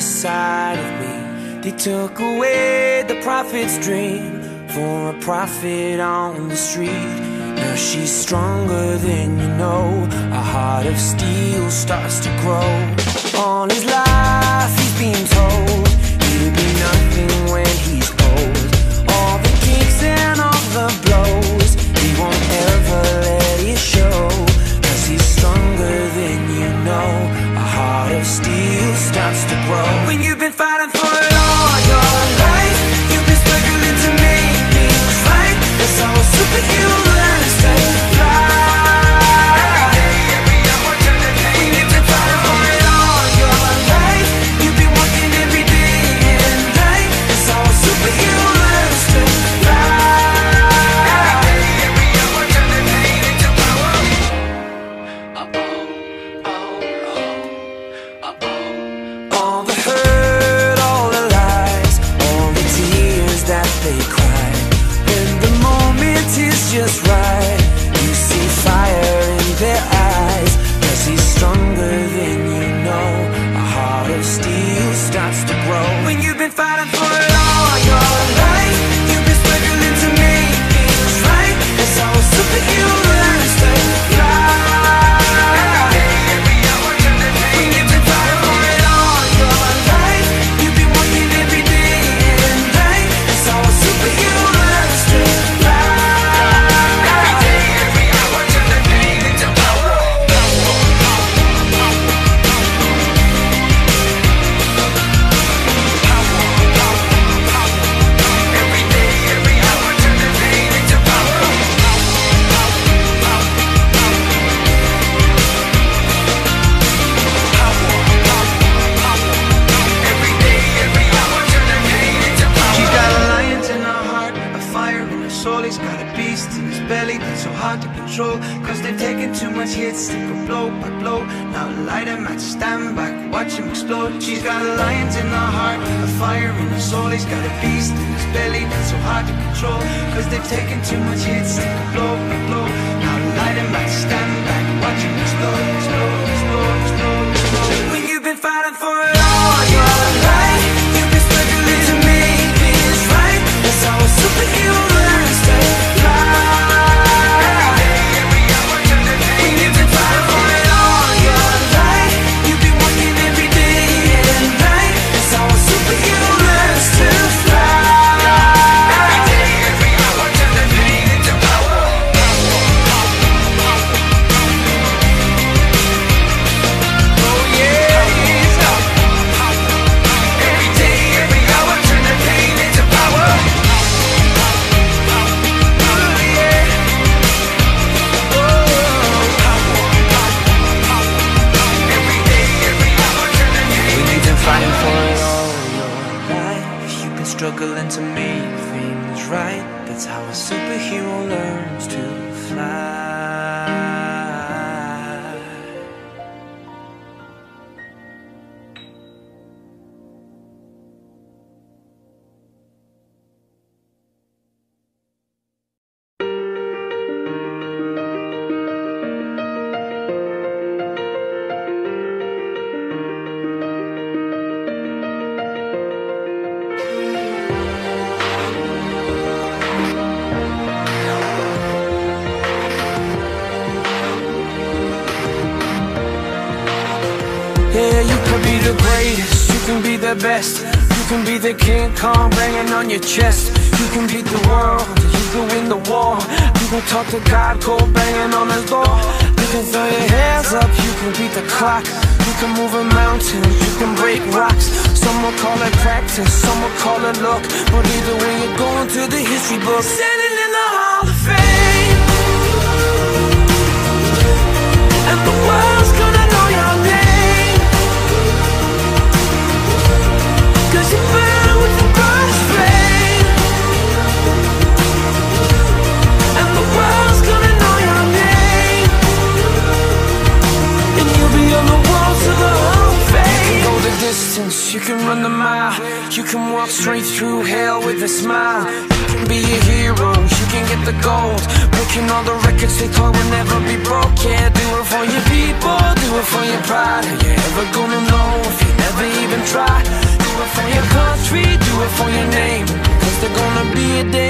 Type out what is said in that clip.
side of me. They took away the prophet's dream for a profit on the street. Now she's stronger than you know. A heart of steel starts to grow on his life. Of steel starts to grow. When you've been fighting for it all your life, you've been struggling to make things right. That's how a superhero got a beast in his belly that's so hard to control. Cause they've taken too much hits, they go blow by blow. Now light him at stand back, watch him explode. She's got a lion in her heart, a fire in her soul. He's got a beast in his belly that's so hard to control. Cause they've taken too much hits, they go blow by blow. Now light him at stand back, watch him explode, explode, explode, explode, explode. When you've been fighting for struggling to make things right. That's how a superhero learns to fly. Yeah, you can be the greatest, you can be the best. You can be the King Kong banging on your chest. You can beat the world, you can win the war. You can talk to God, go banging on his door. You can throw your hands up, you can beat the clock. You can move a mountain, you can break rocks. Some will call it practice, some will call it luck. But either way, you're going to the history book. Standing in the Hall distance, you can run the mile. You can walk straight through hell with a smile. You can be a hero, you can get the gold. Breaking all the records they thought would never be broken. Yeah, do it for your people, do it for your pride. Are you ever gonna know if you never even try? Do it for your country, do it for your name. Cause there gonna be a day